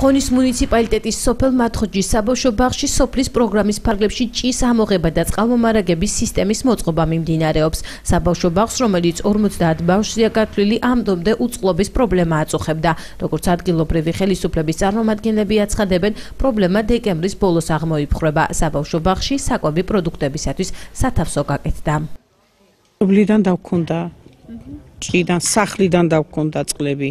ხონის მუნიციპალიტეტის სოფელ მათხოჯის საბავშვო ბაღში სოფლის პროგრამის ფარგლებში ჭის ამოღება და წყალმომარაგების სისტემის მოწყობა მიმდინარეობს. საბავშვო ბაღს, რომელიც 50 ბავშვია გათვლილი, ამდომდე უწყლობის პრობლემა აწუხებდა. როგორც ადგილობრივი ხელისუფლების წარმომადგენლები აცხადებენ, პრობლემა დეკემბრის ბოლოს აღმოიფხვრება. საბავშვო ბაღში საკვები პროდუქტებისათვის სათავსო გაკეთდა. ობლიდან დავქონდა ჭიდან სახლიდან დავქონდა წყლები.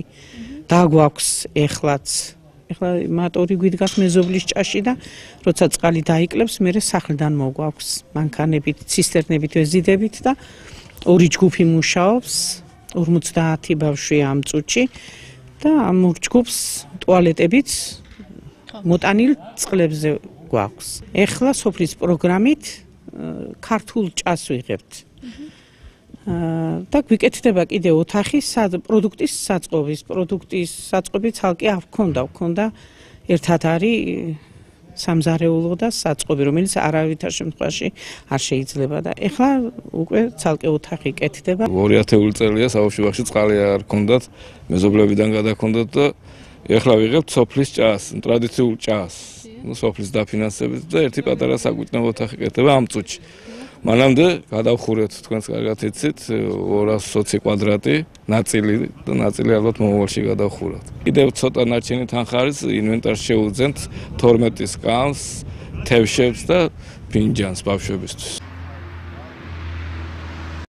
დაგვაქვს ეხლაც ეხლა მატორი გვიდგას მეზობლის ჭაში და როცა წყალი დაიკლებს, მე სახლიდან მოგვაქვს მანქანებით, ცისტერნებით ვეზიდებით და ორი ჯგუფი მუშაობს, 50 ბავშვი ამ წუთში და ამ ორ ჯგუფს ტუალეტებით მოტანილ წყლებზე გვაქვს. ეხლა სოფლის პროგრამით ქართულ ჭას ვიღებთ. და გვიკეთდება კიდე ოთახი პროდუქტის საწყობის პროდუქტის საწყობი ცალკე არ გქონდა გქონდა ერთად არის სამზარეულო და საწყობი რომელიც არავითარ შემთხვევაში არ შეიძლება და ეხლა უკვე ცალკე ოთახი კეთდება. 2000 წელია საუბშუახში წყალი არ გქონდათ მეზობლებიდან გადაგქონდათ და ეხლა ვიღებთ სოფლის ჭას ტრადიციულ ჭას ნუ სოფლის დაფინანსებით და ერთი პატარა საგვიტნო ოთახი კეთდება ამ წუთში მანამდე გადავხურეთ თქვენს კარგად იცით 220 კვადრატი ნაწილი და ნაწილი ალბათ მომავალში გადავხურათ. კიდევ ცოტა ნარჩენი თანხარის ინვენტარს შეუძენთ 12 სკამს, თევშებს და ფინჯანს ბავშვებისთვის.